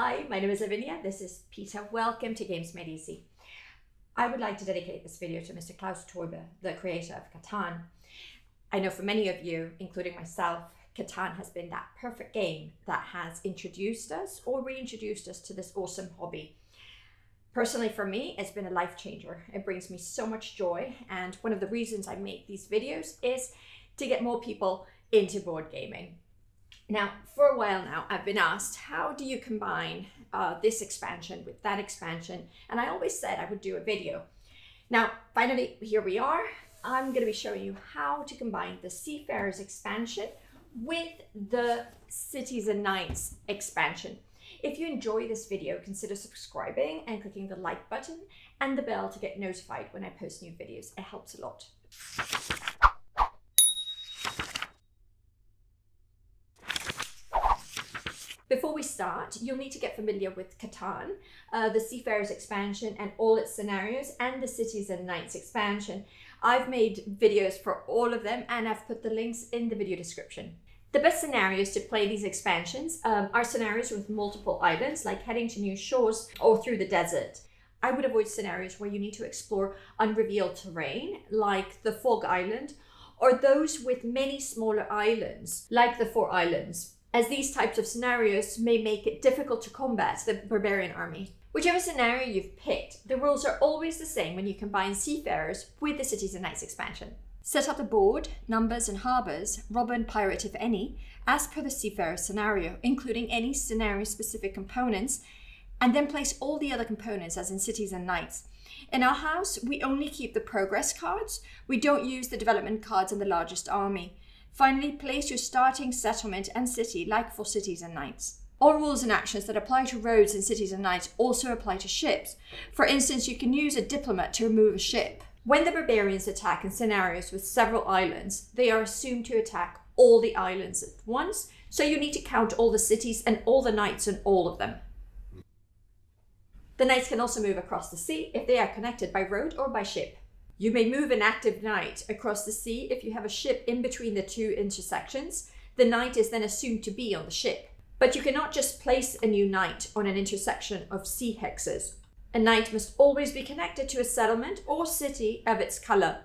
Hi, my name is Lavinia. This is Peter. Welcome to Games Made Easy. I would like to dedicate this video to Mr. Klaus Teuber, the creator of Catan. I know for many of you, including myself, Catan has been that perfect game that has introduced us or reintroduced us to this awesome hobby. Personally, for me, it's been a life changer. It brings me so much joy. And one of the reasons I make these videos is to get more people into board gaming. Now, for a while now, I've been asked, how do you combine uh, this expansion with that expansion? And I always said I would do a video. Now, finally, here we are. I'm going to be showing you how to combine the Seafarers expansion with the Cities and Knights expansion. If you enjoy this video, consider subscribing and clicking the like button and the bell to get notified when I post new videos. It helps a lot. Before we start, you'll need to get familiar with Catan, uh, the Seafarers expansion and all its scenarios, and the Cities and Knights expansion. I've made videos for all of them and I've put the links in the video description. The best scenarios to play these expansions um, are scenarios with multiple islands, like heading to new shores or through the desert. I would avoid scenarios where you need to explore unrevealed terrain, like the Fog Island, or those with many smaller islands, like the Four Islands as these types of scenarios may make it difficult to combat the barbarian army. Whichever scenario you've picked, the rules are always the same when you combine seafarers with the Cities and Knights expansion. Set up the board, numbers, and harbours, robber and pirate if any, as per the seafarer scenario, including any scenario specific components, and then place all the other components as in Cities and Knights. In our house, we only keep the progress cards. We don't use the development cards in the largest army. Finally, place your starting settlement and city like for cities and knights. All rules and actions that apply to roads and cities and knights also apply to ships. For instance, you can use a diplomat to remove a ship. When the barbarians attack in scenarios with several islands, they are assumed to attack all the islands at once, so you need to count all the cities and all the knights in all of them. The knights can also move across the sea if they are connected by road or by ship. You may move an active knight across the sea if you have a ship in between the two intersections. The knight is then assumed to be on the ship. But you cannot just place a new knight on an intersection of sea hexes. A knight must always be connected to a settlement or city of its colour.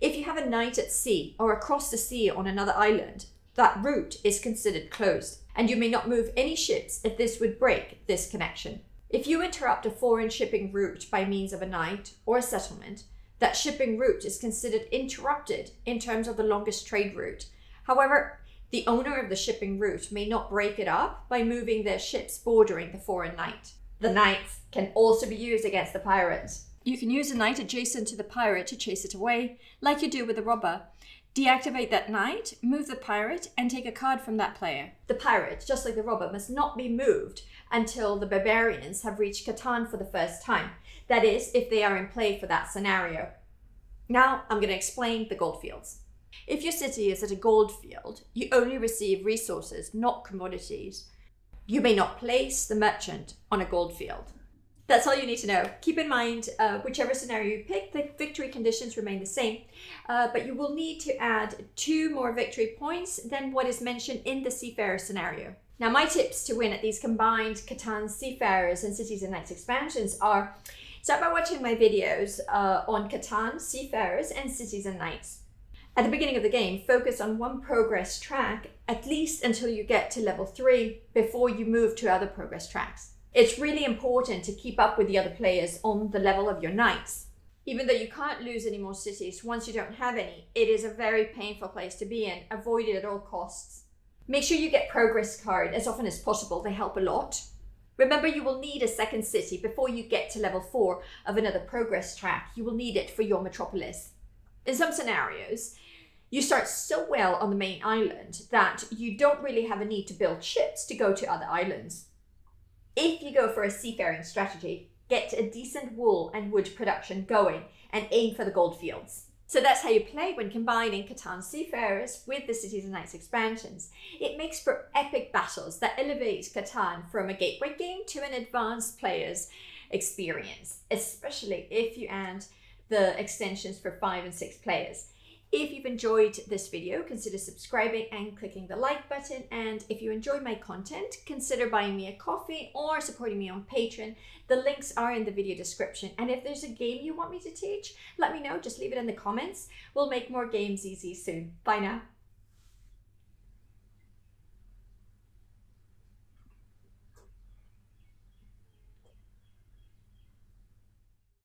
If you have a knight at sea or across the sea on another island, that route is considered closed, and you may not move any ships if this would break this connection. If you interrupt a foreign shipping route by means of a knight or a settlement, that shipping route is considered interrupted in terms of the longest trade route. However, the owner of the shipping route may not break it up by moving their ships bordering the foreign knight. The knights can also be used against the pirates. You can use a knight adjacent to the pirate to chase it away, like you do with a robber. Deactivate that knight, move the pirate, and take a card from that player. The pirate, just like the robber, must not be moved until the barbarians have reached Catan for the first time. That is, if they are in play for that scenario. Now I'm going to explain the goldfields. If your city is at a goldfield, you only receive resources, not commodities. You may not place the merchant on a gold field. That's all you need to know. Keep in mind, uh, whichever scenario you pick, the victory conditions remain the same, uh, but you will need to add two more victory points than what is mentioned in the Seafarer scenario. Now, my tips to win at these combined Catan Seafarers and Cities and Knights expansions are Start by watching my videos uh, on Catan, Seafarers, and Cities and Knights. At the beginning of the game, focus on one progress track, at least until you get to level 3, before you move to other progress tracks. It's really important to keep up with the other players on the level of your knights. Even though you can't lose any more cities once you don't have any, it is a very painful place to be in. Avoid it at all costs. Make sure you get progress card as often as possible, they help a lot. Remember, you will need a second city before you get to level 4 of another progress track. You will need it for your metropolis. In some scenarios, you start so well on the main island that you don't really have a need to build ships to go to other islands. If you go for a seafaring strategy, get a decent wool and wood production going and aim for the gold fields. So that's how you play when combining Catan Seafarers with the Cities and Knights expansions. It makes for epic battles that elevate Catan from a gateway game to an advanced player's experience, especially if you add the extensions for five and six players. If you've enjoyed this video, consider subscribing and clicking the like button. And if you enjoy my content, consider buying me a coffee or supporting me on Patreon. The links are in the video description. And if there's a game you want me to teach, let me know. Just leave it in the comments. We'll make more games easy soon. Bye now.